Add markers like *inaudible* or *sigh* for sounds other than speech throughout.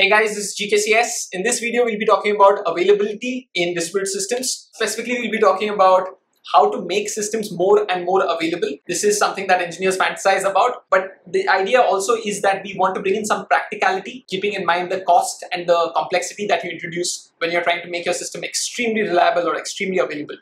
Hey guys, this is GKCS. In this video, we'll be talking about availability in distributed systems. Specifically, we'll be talking about how to make systems more and more available. This is something that engineers fantasize about, but the idea also is that we want to bring in some practicality, keeping in mind the cost and the complexity that you introduce when you're trying to make your system extremely reliable or extremely available.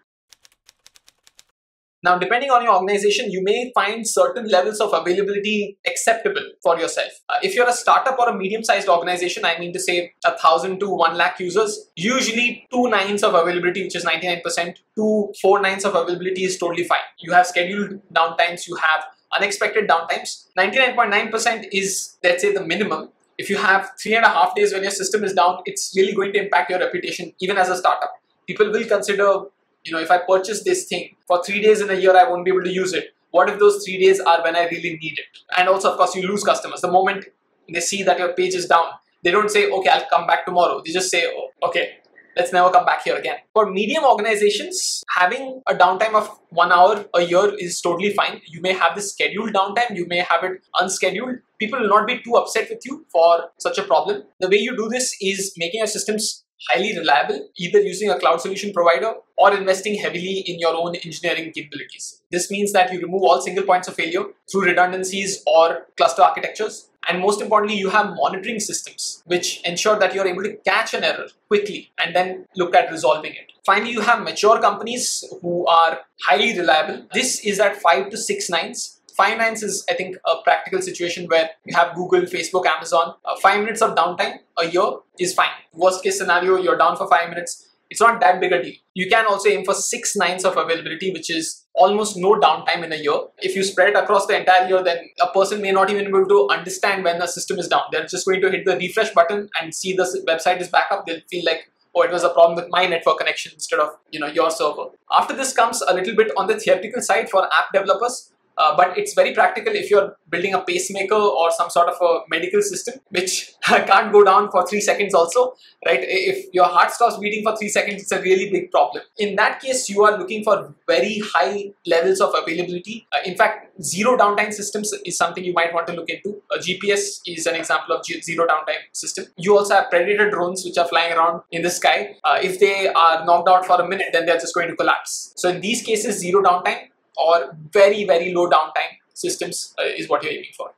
Now, depending on your organization, you may find certain levels of availability acceptable for yourself. Uh, if you're a startup or a medium-sized organization, I mean to say a thousand to one lakh users, usually two nines of availability, which is 99%, two four nines of availability is totally fine. You have scheduled downtimes, you have unexpected downtimes. 99.9% is, let's say, the minimum. If you have three and a half days when your system is down, it's really going to impact your reputation, even as a startup. People will consider you know, if I purchase this thing for three days in a year, I won't be able to use it. What if those three days are when I really need it? And also, of course, you lose customers. The moment they see that your page is down, they don't say, okay, I'll come back tomorrow. They just say, oh, okay, let's never come back here again. For medium organizations, having a downtime of one hour a year is totally fine. You may have this scheduled downtime, you may have it unscheduled. People will not be too upset with you for such a problem. The way you do this is making your systems highly reliable, either using a cloud solution provider or investing heavily in your own engineering capabilities. This means that you remove all single points of failure through redundancies or cluster architectures. And most importantly, you have monitoring systems which ensure that you're able to catch an error quickly and then look at resolving it. Finally, you have mature companies who are highly reliable. This is at five to six nines Finance is, I think, a practical situation where you have Google, Facebook, Amazon. Uh, five minutes of downtime a year is fine. Worst case scenario, you're down for five minutes. It's not that big a deal. You can also aim for six nines of availability, which is almost no downtime in a year. If you spread it across the entire year, then a person may not even be able to understand when the system is down. They're just going to hit the refresh button and see the website is back up. They'll feel like, oh, it was a problem with my network connection instead of you know your server. After this comes a little bit on the theoretical side for app developers. Uh, but it's very practical if you're building a pacemaker or some sort of a medical system, which *laughs* can't go down for three seconds also, right? If your heart stops beating for three seconds, it's a really big problem. In that case, you are looking for very high levels of availability. Uh, in fact, zero downtime systems is something you might want to look into. A GPS is an example of zero downtime system. You also have predator drones which are flying around in the sky. Uh, if they are knocked out for a minute, then they're just going to collapse. So in these cases, zero downtime or very, very low downtime systems uh, is what you're aiming for.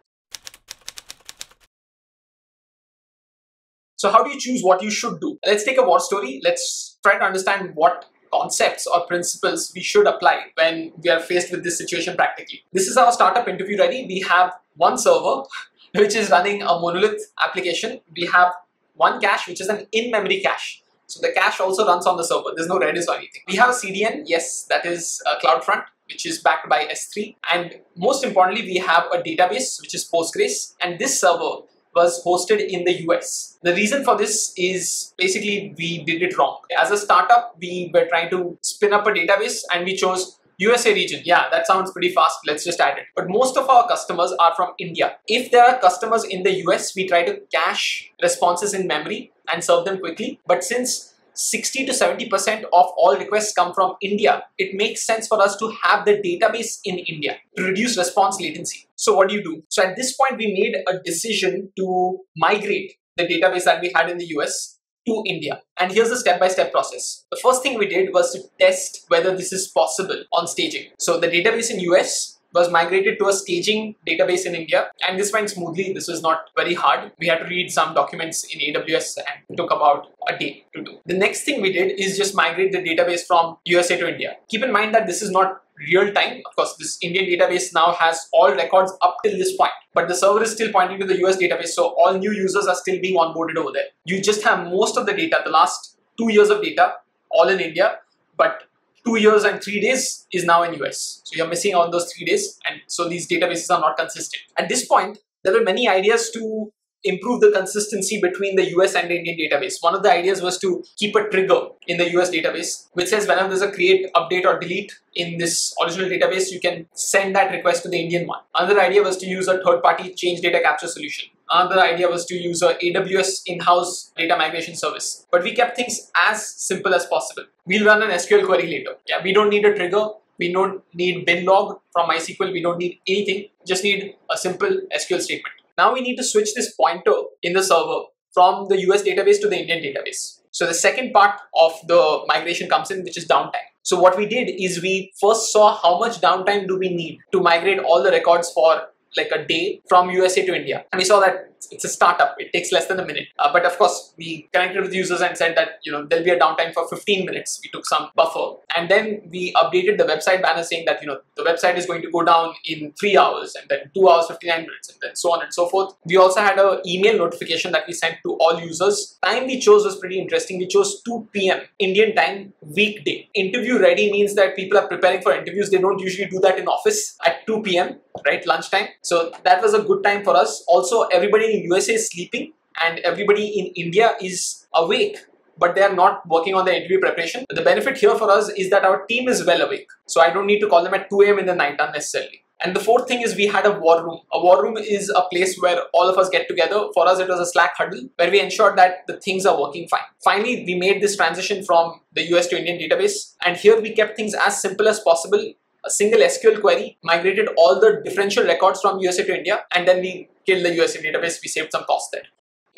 So how do you choose what you should do? Let's take a war story. Let's try to understand what concepts or principles we should apply when we are faced with this situation practically. This is our startup InterviewReady. We have one server *laughs* which is running a monolith application. We have one cache which is an in-memory cache. So the cache also runs on the server. There's no Redis or anything. We have a CDN. Yes, that is a CloudFront which is backed by S3. And most importantly, we have a database, which is Postgres. And this server was hosted in the US. The reason for this is basically we did it wrong. As a startup, we were trying to spin up a database and we chose USA region. Yeah, that sounds pretty fast. Let's just add it. But most of our customers are from India. If there are customers in the US, we try to cache responses in memory and serve them quickly. But since 60 to 70% of all requests come from India, it makes sense for us to have the database in India to reduce response latency. So what do you do? So at this point, we made a decision to migrate the database that we had in the US to India. And here's the step-by-step -step process. The first thing we did was to test whether this is possible on staging. So the database in US was migrated to a staging database in India and this went smoothly. This was not very hard. We had to read some documents in AWS and took about a day to do. The next thing we did is just migrate the database from USA to India. Keep in mind that this is not real time. Of course, this Indian database now has all records up till this point, but the server is still pointing to the US database. So all new users are still being onboarded over there. You just have most of the data, the last two years of data, all in India, but two years and three days is now in US. So you're missing on those three days and so these databases are not consistent. At this point, there were many ideas to improve the consistency between the US and the Indian database. One of the ideas was to keep a trigger in the US database, which says whenever there's a create, update or delete in this original database, you can send that request to the Indian one. Another idea was to use a third-party change data capture solution. Another idea was to use a AWS in-house data migration service. But we kept things as simple as possible. We'll run an SQL query later. Yeah, we don't need a trigger. We don't need binlog from MySQL. We don't need anything. Just need a simple SQL statement. Now we need to switch this pointer in the server from the US database to the Indian database. So the second part of the migration comes in, which is downtime. So what we did is we first saw how much downtime do we need to migrate all the records for like a day from USA to India. And we saw that it's a startup. It takes less than a minute. Uh, but of course, we connected with users and said that you know there'll be a downtime for 15 minutes. We took some buffer, and then we updated the website banner saying that you know the website is going to go down in three hours, and then two hours 59 minutes, and then so on and so forth. We also had a email notification that we sent to all users. Time we chose was pretty interesting. We chose 2 p.m. Indian time weekday. InterviewReady means that people are preparing for interviews. They don't usually do that in office at 2 p.m. right lunchtime. So that was a good time for us. Also, everybody in USA is sleeping and everybody in India is awake but they are not working on the interview preparation. The benefit here for us is that our team is well awake. So I don't need to call them at 2 a.m. in the night unnecessarily. And the fourth thing is we had a war room. A war room is a place where all of us get together. For us, it was a Slack huddle where we ensured that the things are working fine. Finally, we made this transition from the US to Indian database. And here we kept things as simple as possible. A single SQL query migrated all the differential records from USA to India, and then we killed the USA database. We saved some cost there.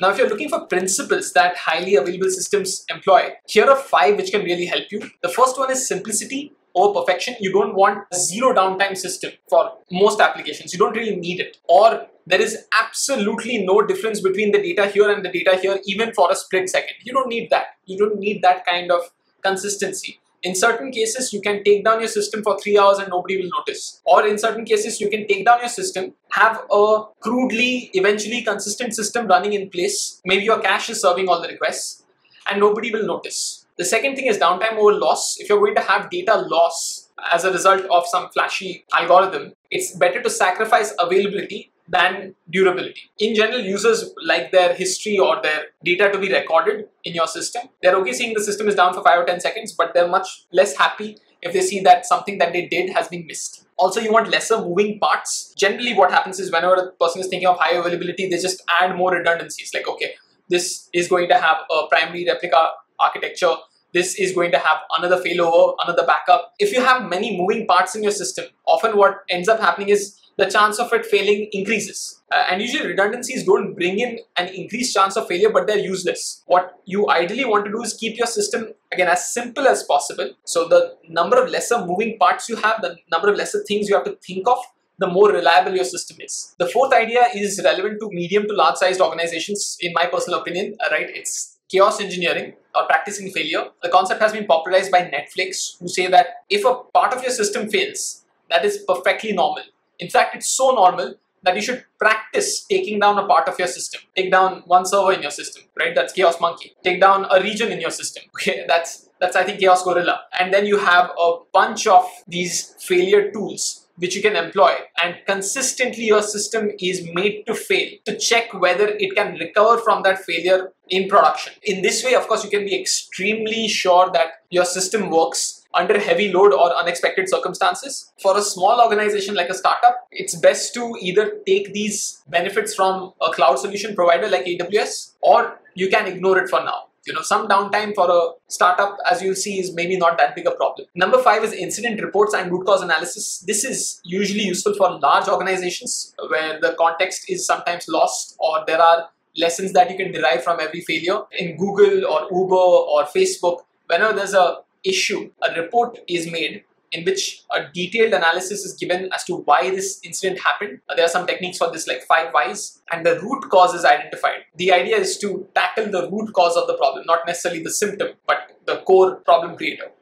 Now, if you're looking for principles that highly available systems employ, here are five which can really help you. The first one is simplicity over perfection. You don't want a zero downtime system for most applications. You don't really need it. Or there is absolutely no difference between the data here and the data here, even for a split second. You don't need that. You don't need that kind of consistency. In certain cases, you can take down your system for three hours and nobody will notice. Or in certain cases, you can take down your system, have a crudely, eventually consistent system running in place. Maybe your cache is serving all the requests and nobody will notice. The second thing is downtime over loss. If you're going to have data loss as a result of some flashy algorithm, it's better to sacrifice availability than durability. In general, users like their history or their data to be recorded in your system. They're okay seeing the system is down for 5 or 10 seconds, but they're much less happy if they see that something that they did has been missed. Also, you want lesser moving parts. Generally, what happens is whenever a person is thinking of high availability, they just add more redundancies. Like, okay, this is going to have a primary replica architecture this is going to have another failover, another backup. If you have many moving parts in your system, often what ends up happening is the chance of it failing increases. Uh, and usually redundancies don't bring in an increased chance of failure, but they're useless. What you ideally want to do is keep your system, again, as simple as possible. So the number of lesser moving parts you have, the number of lesser things you have to think of, the more reliable your system is. The fourth idea is relevant to medium to large sized organizations, in my personal opinion, uh, right? It's chaos engineering or practicing failure. The concept has been popularized by Netflix, who say that if a part of your system fails, that is perfectly normal. In fact, it's so normal that you should practice taking down a part of your system. Take down one server in your system, right? That's Chaos Monkey. Take down a region in your system. *laughs* Okay, that's that's I think Chaos Gorilla. And then you have a bunch of these failure tools which you can employ and consistently your system is made to fail to check whether it can recover from that failure in production. In this way, of course, you can be extremely sure that your system works under heavy load or unexpected circumstances. For a small organization like a startup, it's best to either take these benefits from a cloud solution provider like AWS or you can ignore it for now. You know, some downtime for a startup, as you'll see, is maybe not that big a problem. Number five is incident reports and root cause analysis. This is usually useful for large organizations where the context is sometimes lost or there are lessons that you can derive from every failure. In Google or Uber or Facebook, whenever there's a issue, a report is made in which a detailed analysis is given as to why this incident happened. There are some techniques for this, like five whys, and the root cause is identified. The idea is to tackle the root cause of the problem, not necessarily the symptom, but the core problem creator.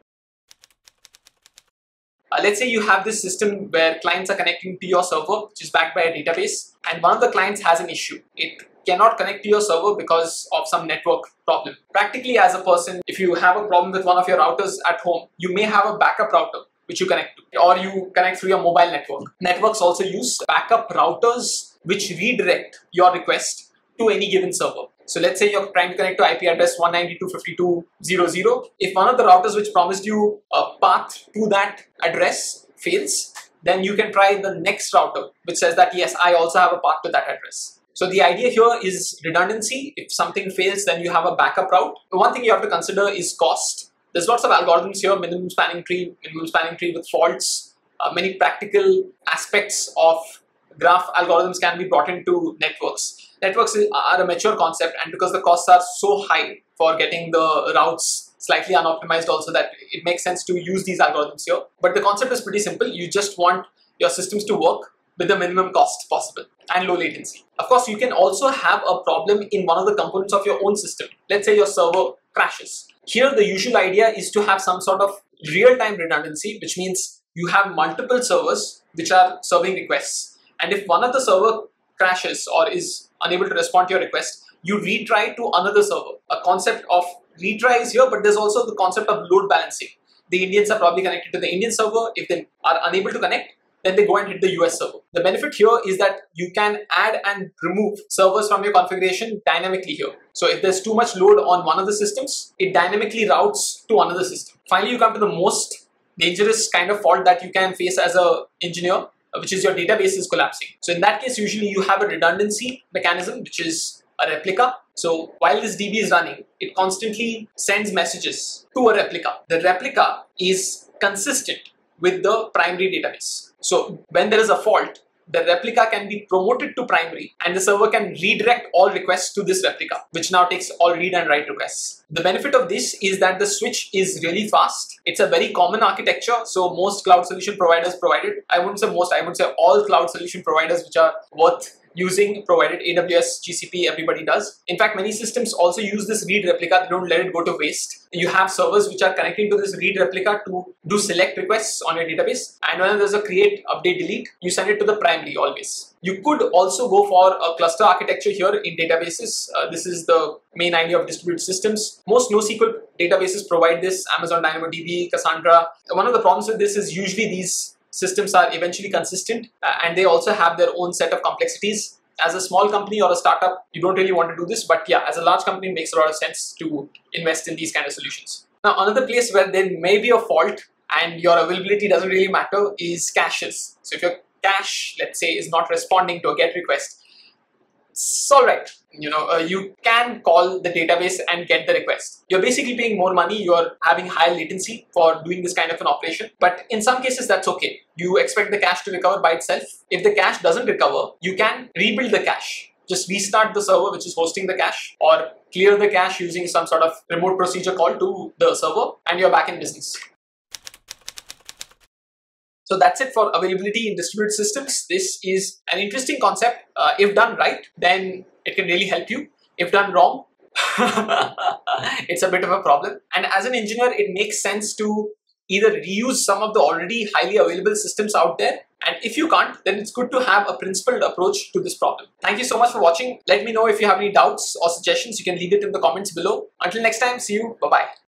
Uh, let's say you have this system where clients are connecting to your server, which is backed by a database, and one of the clients has an issue. It cannot connect to your server because of some network problem. Practically as a person, if you have a problem with one of your routers at home, you may have a backup router which you connect to or you connect through your mobile network. Networks also use backup routers which redirect your request to any given server. So let's say you're trying to connect to IP address 192.52.0.0. If one of the routers which promised you a path to that address fails, then you can try the next router which says that yes, I also have a path to that address. So the idea here is redundancy. If something fails, then you have a backup route. One thing you have to consider is cost. There's lots of algorithms here, minimum spanning tree, minimum spanning tree with faults. Uh, many practical aspects of graph algorithms can be brought into networks. networks are a mature concept and because the costs are so high for getting the routes slightly unoptimized also that it makes sense to use these algorithms here. But the concept is pretty simple. You just want your systems to work with the minimum cost possible and low latency. Of course, you can also have a problem in one of the components of your own system. Let's say your server crashes. Here, the usual idea is to have some sort of real-time redundancy, which means you have multiple servers which are serving requests. And if one of the server crashes or is unable to respond to your request, you retry to another server. A concept of retry is here, but there's also the concept of load balancing. The Indians are probably connected to the Indian server. If they are unable to connect, then they go and hit the US server. The benefit here is that you can add and remove servers from your configuration dynamically here. So if there's too much load on one of the systems, it dynamically routes to another system. Finally, you come to the most dangerous kind of fault that you can face as a engineer, uh, which is your database is collapsing. So in that case, usually you have a redundancy mechanism, which is a replica. So while this DB is running, it constantly sends messages to a replica. The replica is consistent with the primary database. So when there is a fault, the replica can be promoted to primary and the server can redirect all requests to this replica, which now takes all read and write requests. The benefit of this is that the switch is really fast. It's a very common architecture. So most cloud solution providers provide it. I wouldn't say most, I would say all cloud solution providers which are worth using provided AWS, GCP, everybody does. In fact, many systems also use this read replica. They don't let it go to waste. You have servers which are connecting to this read replica to do select requests on your database. And when there's a create, update, delete, you send it to the primary always. You could also go for a cluster architecture here in databases. Uh, this is the main idea of distributed systems. Most NoSQL databases provide this, Amazon DynamoDB, Cassandra. One of the problems with this is usually these systems are eventually consistent uh, and they also have their own set of complexities. As a small company or a startup, you don't really want to do this, but yeah, as a large company, it makes a lot of sense to invest in these kind of solutions. Now, another place where there may be a fault and your availability doesn't really matter is caches. So if your cache, let's say, is not responding to a GET request, it's all right you know, uh, you can call the database and get the request. You're basically paying more money, you're having high latency for doing this kind of an operation, but in some cases that's okay. You expect the cache to recover by itself. If the cache doesn't recover, you can rebuild the cache. Just restart the server which is hosting the cache or clear the cache using some sort of remote procedure call to the server and you're back in business. So that's it for availability in distributed systems. This is an interesting concept. Uh, if done right, then it can really help you. If done wrong, *laughs* it's a bit of a problem. And as an engineer, it makes sense to either reuse some of the already highly available systems out there and if you can't, then it's good to have a principled approach to this problem. Thank you so much for watching. Let me know if you have any doubts or suggestions. You can leave it in the comments below. Until next time, see you. Bye-bye.